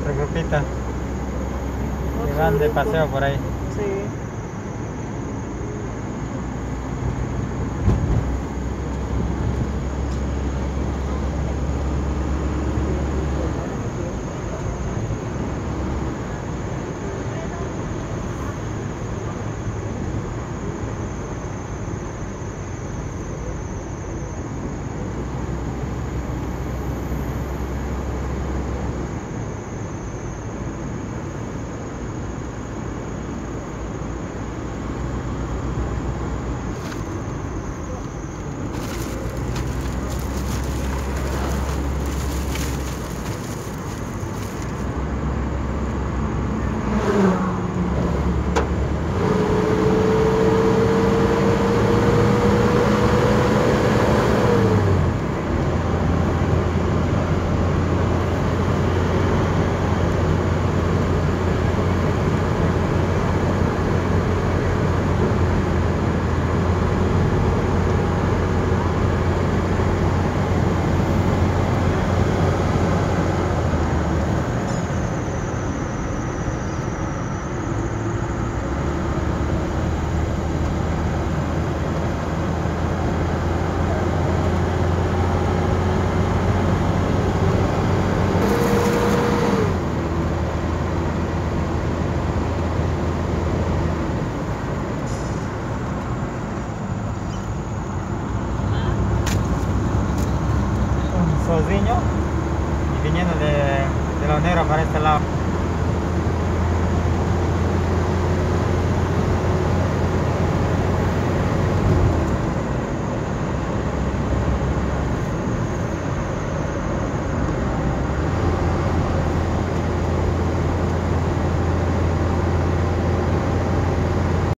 otro grupito que van de paseo por ahí. Sí. Un soldiño y viniendo de, de la Onera para este lado.